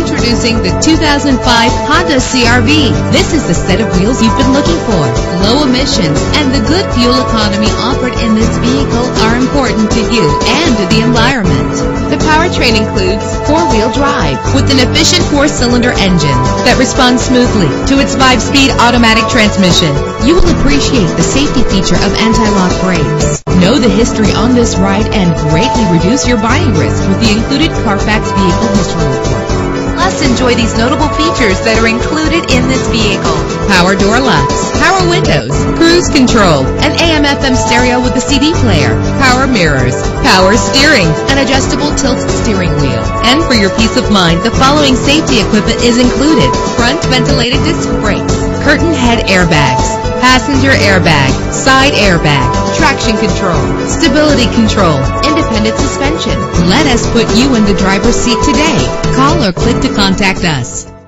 Introducing the 2005 Honda CRV. This is the set of wheels you've been looking for. Low emissions and the good fuel economy offered in this vehicle are important to you and to the environment. The powertrain includes four-wheel drive with an efficient four-cylinder engine that responds smoothly to its five-speed automatic transmission. You will appreciate the safety feature of anti-lock brakes. Know the history on this ride and greatly reduce your buying risk with the included Carfax Vehicle History Report. Plus, enjoy these notable features that are included in this vehicle. Power door locks, power windows, cruise control, an AM FM stereo with a CD player, power mirrors, power steering, an adjustable tilt steering wheel. And for your peace of mind, the following safety equipment is included. Front ventilated disc brakes, curtain head airbags, passenger airbag, side airbag, traction control, stability control, independent suspension. Let us put you in the driver's seat today. Call or click to contact us.